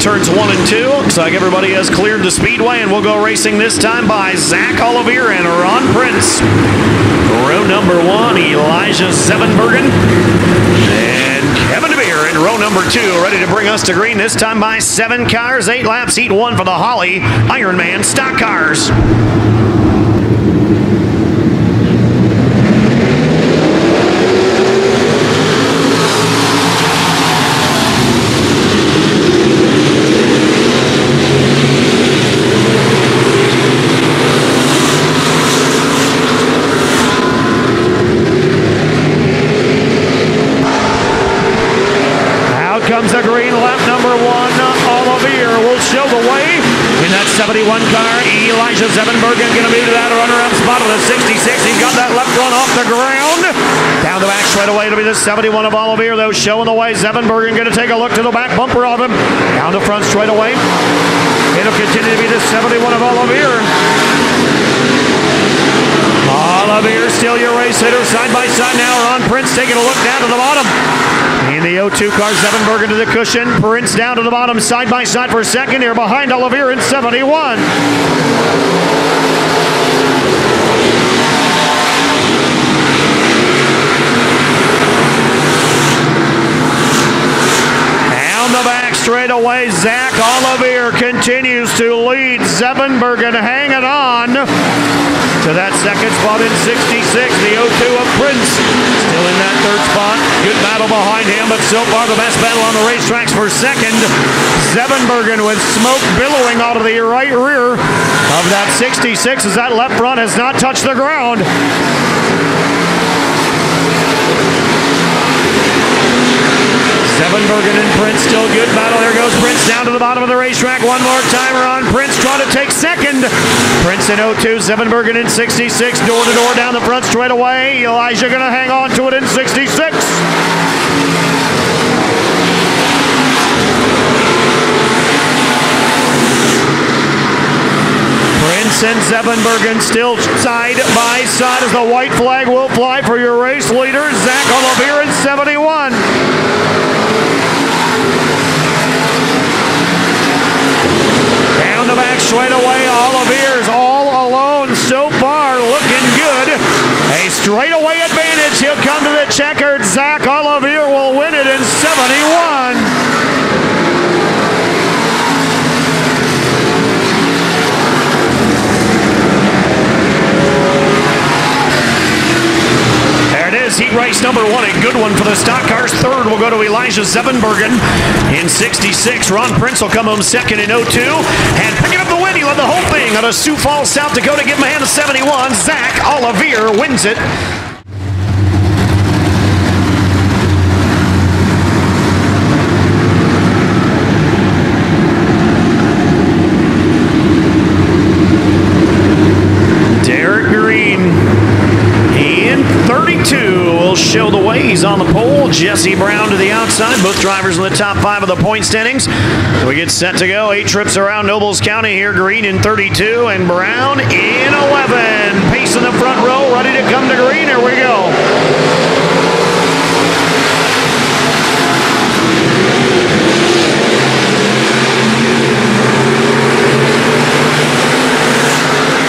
turns one and two. Looks like everybody has cleared the speedway, and we'll go racing this time by Zach Olivier and Ron Prince. Row number one, Elijah Zevenbergen. And Kevin DeBeer in row number two, ready to bring us to green this time by seven cars, eight laps, heat one for the Holly Ironman stock cars. Out comes the green lap number one. Olivier will show the way in that 71 car. Elijah Zevenbergen going to move to that runner-up spot of the 66. He's got that left one off the ground. Down the back straight away. It'll be the 71 of Olivier, though, showing the way. Zevenbergen going to take a look to the back bumper of him. Down the front straight away. It'll continue to be the 71 of Olivier. Olivier still your race hitter side by side now. Ron Prince taking a look down to the bottom. In the 0-2 car, Zevenbergen to the cushion. Prince down to the bottom side by side for second here behind Olivier in 71. Down the back straight away, Zach Olivier continues to lead. Zevenbergen hanging on to that second spot in 66. The 0-2 of Prince still in that third spot. Good battle behind him, but so far the best battle on the racetracks for second. Zevenbergen with smoke billowing out of the right rear of that 66 as that left front has not touched the ground. Zevenbergen and Prince still good battle. There goes Prince down to the bottom of the racetrack. One more timer on Prince trying to take second. Prince in 02, Zevenbergen in 66. Door to door down the front straight away. Elijah going to hang on to it in 66. Prince and Zevenbergen still side by side as the white flag will fly for your race leader, Zach Olivier in 71. Down the back straight away, Olivier's all alone so far, looking good. A straightaway advantage. He'll come to the checkered. Zach Olivier will win it in 71. There it is, heat race number one, a good one for the stock cars. Third will go to Elijah Zevenbergen in 66. Ron Prince will come home second in 02. And picking up the win, he led the whole thing out of Sioux Falls, South Dakota. Give him a hand of 71. Zach Olivier wins it. Derek Green in 32 will show the way. He's on the pole. Jesse Brown to the outside. Both drivers in the top five of the point standings. We get set to go. Eight trips around Nobles County here. Green in 32 and Brown in 11. Pace in the front row, ready to come to green. Here we go.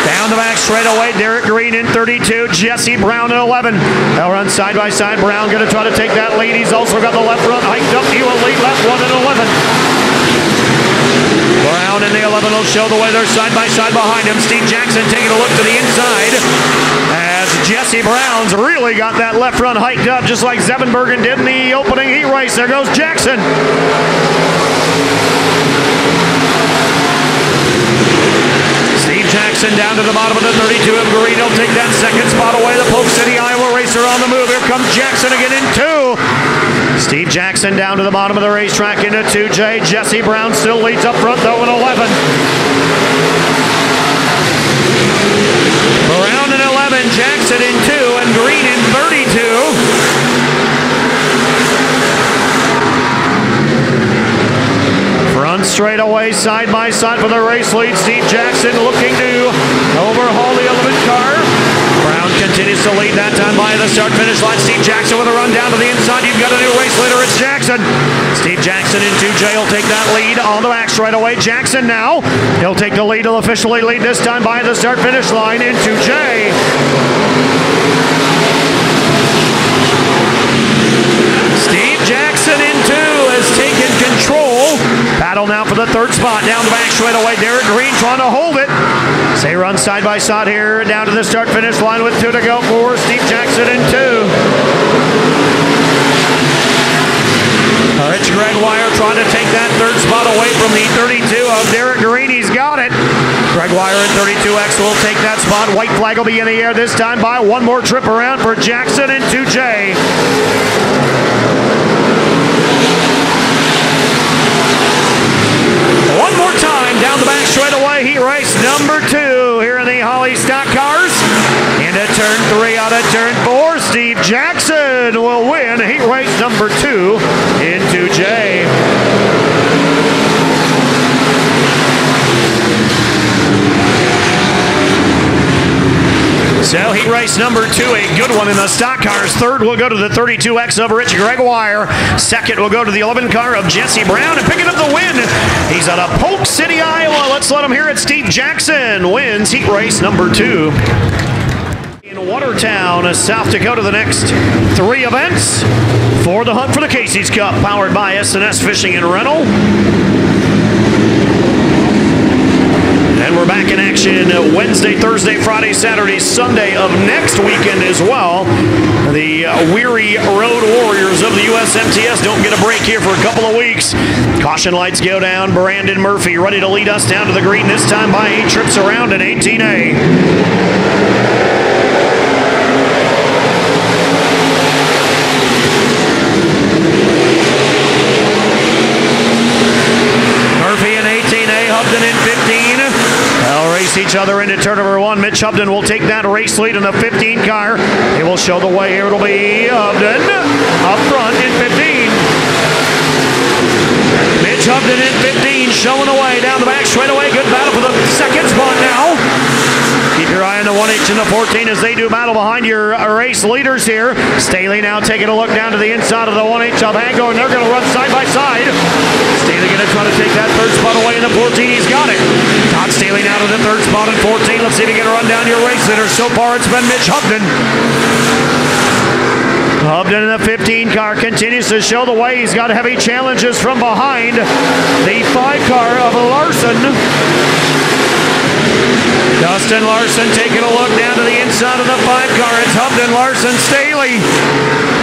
Down the back straight away, Derek in 32, Jesse Brown in 11. They'll run side by side. Brown going to try to take that lead. He's also got the left front hiked up. Will lead left one and 11. Brown in the 11 will show the way. They're side by side behind him. Steve Jackson taking a look to the inside as Jesse Brown's really got that left run hiked up just like Zevenbergen did in the opening heat race. There goes Jackson. Jackson down to the bottom of the 32 of Green. He'll take that second spot away. The Polk City, Iowa racer on the move. Here comes Jackson again in two. Steve Jackson down to the bottom of the racetrack into 2J. Jesse Brown still leads up front though in 11. Brown in 11, Jackson in two, and Green in 32. Front straight away, side by side for the race lead. Steve Jackson looking to overhaul the element car. Brown continues to lead that time by the start finish line. Steve Jackson with a run down to the inside. You've got a new race leader. It's Jackson. Steve Jackson in 2J will take that lead on the back straight away. Jackson now. He'll take the lead. He'll officially lead this time by the start finish line in 2J. Steve Jackson in two. Battle now for the third spot. Down the back straight away. Derek Green trying to hold it. They run side by side here down to the start finish line with two to go for Steve Jackson in two. Uh, Rich Gregoire trying to take that third spot away from the 32 of Derek Green. He's got it. Gregoire in 32X will take that spot. White flag will be in the air this time by one more trip around for Jackson and 2J. One more time down the back straightaway. Heat race number two here in the Holly Stock Cars. Into turn three out of turn four. Steve Jackson will win heat race number two in 2J. So heat race number two, a good one in the stock cars. Third will go to the 32X of Rich Gregoire. Second will go to the 11 car of Jesse Brown. And picking up the win, he's out of Polk City, Iowa. Let's let him hear it. Steve Jackson wins heat race number two. In Watertown, South Dakota, the next three events for the hunt for the Casey's Cup, powered by SNS Fishing and Rental. And we're back in action Wednesday, Thursday, Friday, Saturday, Sunday of next weekend as well. The weary road warriors of the USMTS don't get a break here for a couple of weeks. Caution lights go down. Brandon Murphy ready to lead us down to the green this time by eight trips around in 18A. Murphy in 18A, Hubden in 15. They'll race each other into turn number one. Mitch Hubden will take that race lead in the 15 car. He will show the way here. It'll be Hubden up front in 15. Mitch Hubden in 15, showing the way down the back straight away. Good battle for the second spot now. Keep your eye on the 1H and the 14 as they do battle behind your race leaders here. Staley now taking a look down to the inside of the 1H of Hango, and they're going to run side by side. Staley going to try to take that third spot away in the 14. He's got it. Staley now to the third spot in 14. Let's see if he can run down your race. So far, it's been Mitch Hubden. Hubden in the 15 car continues to show the way. He's got heavy challenges from behind. The five car of Larson. Dustin Larson taking a look down to the inside of the five car. It's Hubden, Larson, Staley.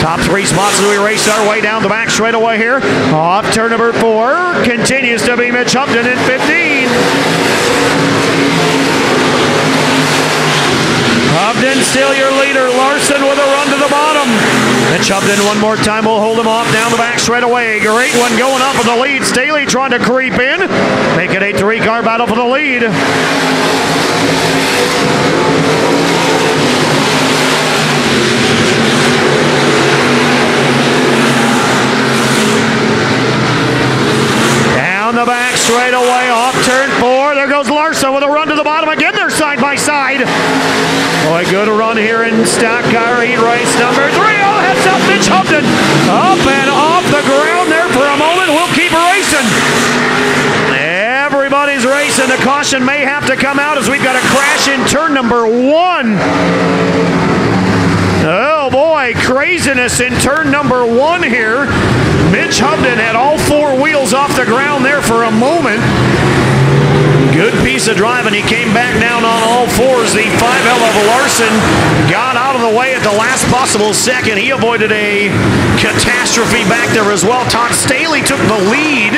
Top three spots as we race our way down the back straight away here. Off turn number four continues to be Mitch Hubden in 15. Hubden still your leader. Larson with a run to the bottom. Mitch Hubden one more time will hold him off down the back straight away. Great one going up in the lead. Staley trying to creep in. Make it a three car battle for the lead. Down the back straight away, off turn four. Goes Larson with a run to the bottom again. They're side by side. Boy, good run here in stock car heat race number three. Oh, heads up, Mitch Hubden. Up and off the ground there for a moment. We'll keep racing. Everybody's racing. The caution may have to come out as we've got a crash in turn number one. Oh boy, craziness in turn number one here. Mitch Hubden had all four wheels off the ground there for a moment. Good piece of driving. He came back down on all fours. The 5L of Larson got out of the way at the last possible second. He avoided a catastrophe back there as well. Todd Staley took the lead.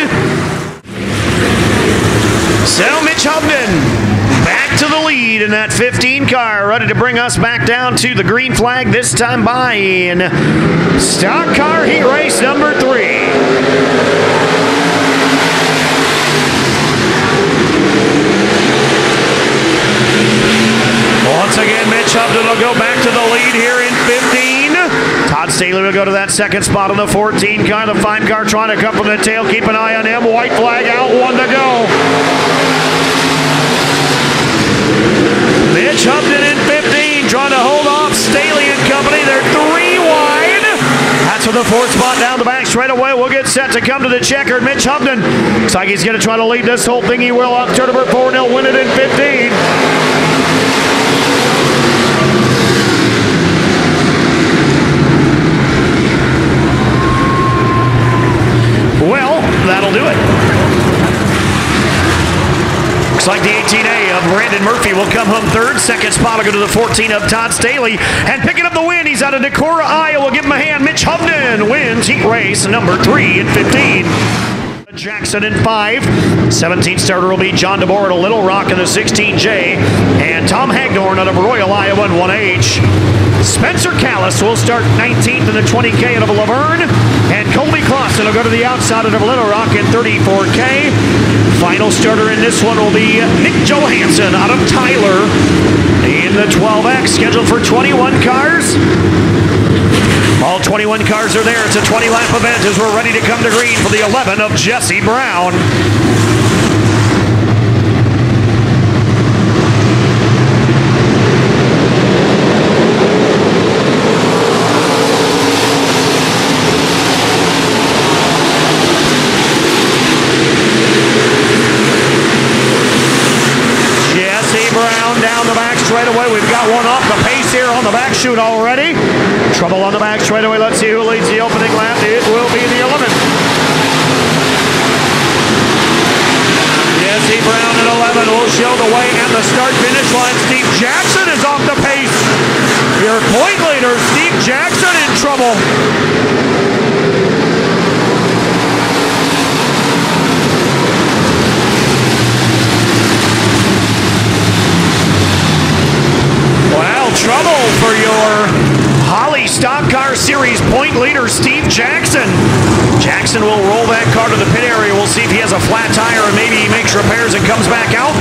So Mitch Hubden back to the lead in that 15 car, ready to bring us back down to the green flag, this time by in stock car heat race number three. Hubden will go back to the lead here in 15. Todd Staley will go to that second spot on the 14. Kind of trying to come from the tail. Keep an eye on him. White flag out, one to go. Mitch Hubden in 15, trying to hold off Staley and company. They're three wide. That's for the fourth spot down the back straight away. We'll get set to come to the checkered. Mitch Hubden looks like he's going to try to lead this whole thing. He will up. Turnabout 4 0 win it in Murphy will come home third. Second spot will go to the 14 of Todd Staley. And picking up the win, he's out of Decorah, Iowa. Give him a hand. Mitch Hubden wins heat race number three in 15. Jackson in five. 17 starter will be John DeBoer at a Little Rock in the 16J. And Tom Hagdorn out of Royal, Iowa in 1H. Spencer Callis will start 19th in the 20K out of Luverne. And Colby Clausen will go to the outside out of Little Rock in 34K. Final starter in this one will be Nick Johansson out of Tyler in the 12X, scheduled for 21 cars. All 21 cars are there. It's a 20 lap event as we're ready to come to green for the 11 of Jesse Brown. Jesse Brown down the back straightaway. We've got one off the pace here on the back chute already. Trouble on the back straightaway. Let's see who leads the opening lap. It will be the 11th. Jesse Brown at 11 will show the way and the start finish line. Steve Jackson is off the pace. Your point leader, Steve Jackson, in trouble. Trouble for your Holly Stock Car Series point leader, Steve Jackson. Jackson will roll that car to the pit area. We'll see if he has a flat tire and maybe he makes repairs and comes back out.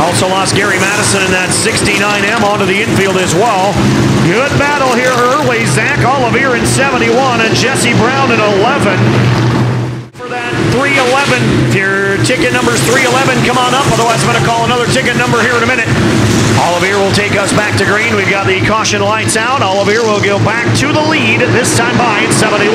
Also lost Gary Madison in that 69M onto the infield as well. Good battle here early. Zach Olivier in 71 and Jesse Brown in 11 for that 311. If your ticket number's 311, come on up. Otherwise, I'm going to call another ticket number here in a minute. Olivier will take us back to green. We've got the caution lights out. Olivier will go back to the lead, this time by 71.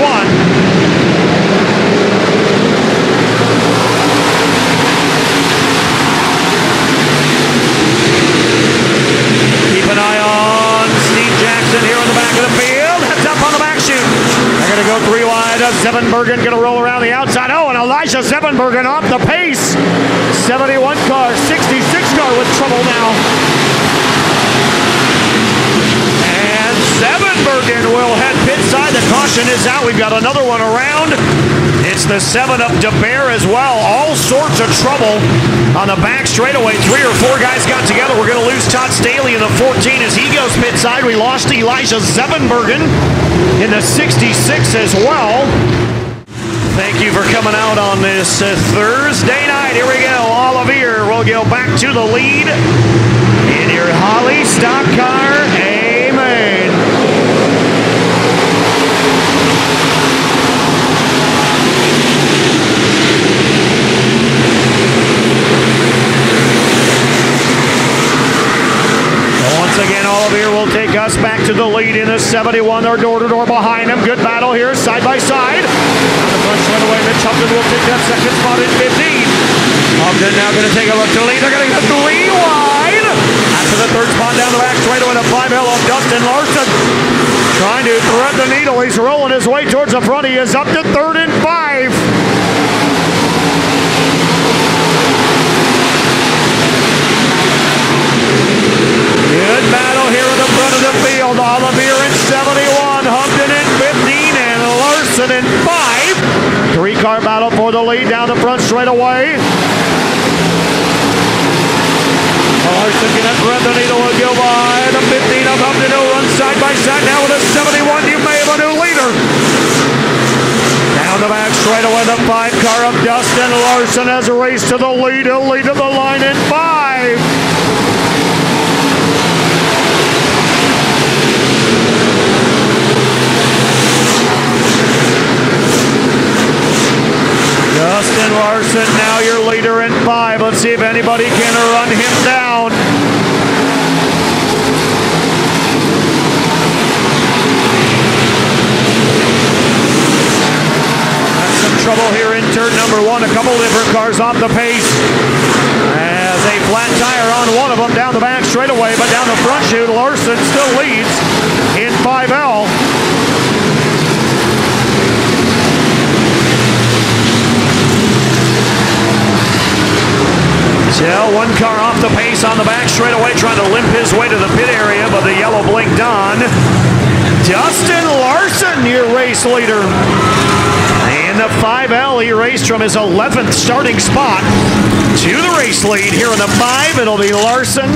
Keep an eye on Steve Jackson here in the back of the field. Up on the back chute. They're going to go three wide. Uh, Zevenbergen going to roll around the outside. Oh, and Elijah Zevenbergen off the pace. 71 car, 66 car with trouble now. And Zevenbergen will head pit side. The caution is out. We've got another one around. It's the 7 of DeBear as well. All sorts of trouble on the back straightaway. Three or four guys got together. We're going to lose Todd Staley in the 14 as he goes pit side. We lost Elijah Zevenbergen in the 66 as well. Thank you for coming out on this uh, Thursday night. Here we go. Olivier will go back to the lead in your Holly stock car. Once again, Olivier will take us back to the lead in the 71. They're door to door behind him. Good battle here, side by side. The front straightaway, Mitch Hubden will take that second spot in 15. Hubden now going to take a look to lead. They're going to get three wide. After the third spot down the back straightaway, the 5 L of Dustin Larson. Trying to thread the needle. He's rolling his way towards the front. He is up to third and five. Good battle here at the front of the field. Olivier in 71, Hubden in 15, and Larson in 5. Three car battle for the lead down the front straight away. Larson gonna thread the needle and go by. The 15 of Hubden will run side by side now with a 71. You may have a new leader. Down the back straight away, the five car of Dustin Larson has a race to the lead. He'll lead to the line in five. Dustin Larson, now your leader in five. Let's see if anybody can run him down. That's some trouble here in turn number one. A couple different cars off the pace. As a flat tire on one of them down the back straightaway, but down the front chute, Larson still leads in 5L. Tell one car off the pace on the back straightaway, trying to limp his way to the pit area, but the yellow blinked on. Dustin Larson, your race leader. And the 5L, he raced from his 11th starting spot to the race lead. Here in the 5, it'll be Larson.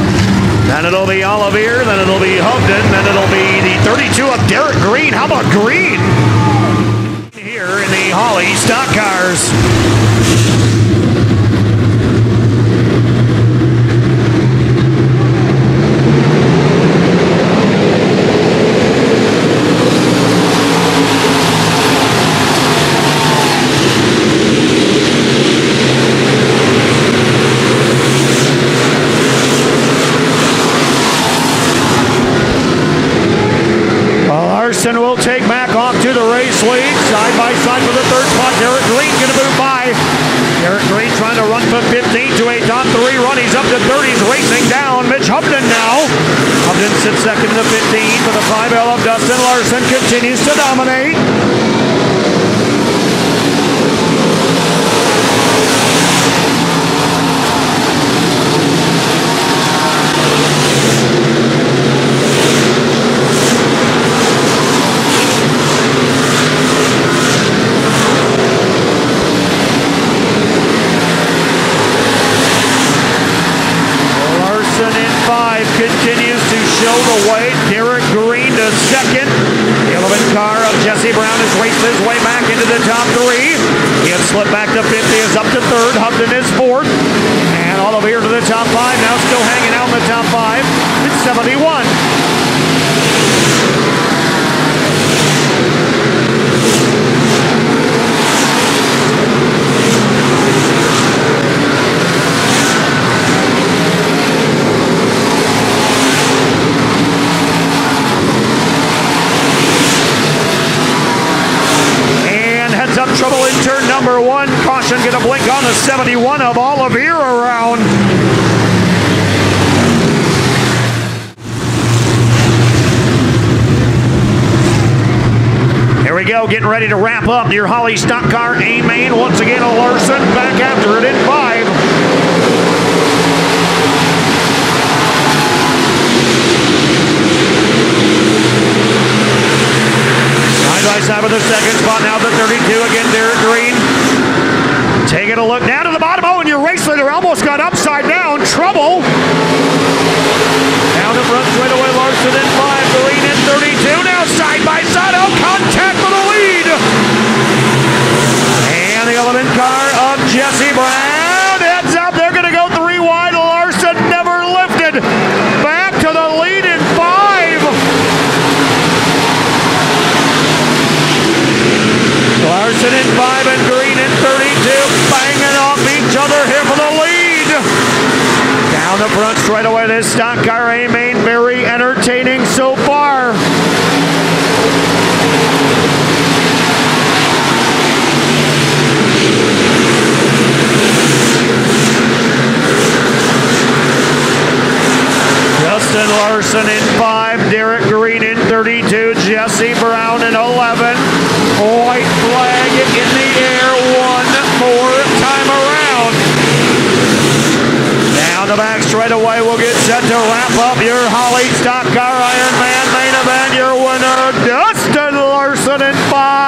Then it'll be Olivier. Then it'll be Hubden. Then it'll be the 32 of Derek Green. How about Green? Here in the Holly stock cars. Larson will take Mack off to the race lead. Side by side for the third spot. Derek Green going to move by. Derek Green trying to run from 15 to a top three run. He's up to 30. He's racing down. Mitch Hubden now. Hubden sits second in the 15 for the 5L of Dustin Larson. Continues to dominate. Larson in five continues to show the way. Derek Green to second. The 11 car of Jesse Brown has raced his way back into the top three. Had slipped back to 50, is up to third. Hubden is fourth. And all over here to the top five. Now still hanging out in the top five. It's 71. And heads up trouble in turn number one. Caution gonna blink on the 71 of Olivier around. Here we go, getting ready to wrap up near Holly Stock Car A main. Once again, Larson back after it in five. Side by side with the second spot now, the 32 again, Derek Green. Taking a look down to the bottom. Oh, and your race leader almost got upside down. Trouble. Down the front straightaway, Larson in five, Green in 32. Now side by side. Oh, contact for the lead. And the element car of Jesse Brown heads up. They're going to go three wide. Larson never lifted. Back to the lead in five. Larson in five and Green in 32, banging off each other here for the lead. Down the front straightaway, this stock car A main very entertaining so far. Dustin Larson in five, Derek Green in 32, Jesse Brown in 11. White flag in the air one more time around. Down the back straightaway, we'll get to wrap up your Holly Stock Car Ironman main event. Your winner, Dustin Larson in five.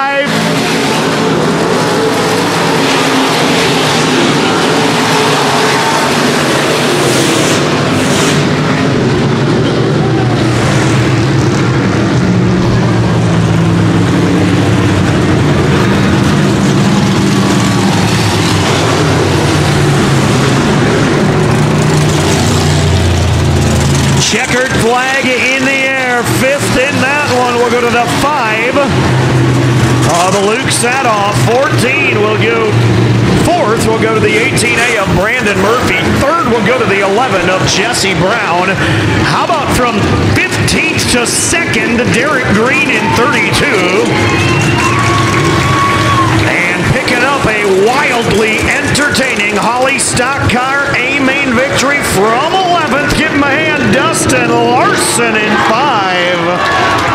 In the air. Fifth in that one. We'll go to the five uh, of Luke Sadoff. 14 will go. Fourth will go to the 18A of Brandon Murphy. Third will go to the 11 of Jesse Brown. How about from 15th to second, Derek Green in 32 picking up a wildly entertaining Holly Stock Car A main victory from 11th. Give him a hand, Dustin Larson in five.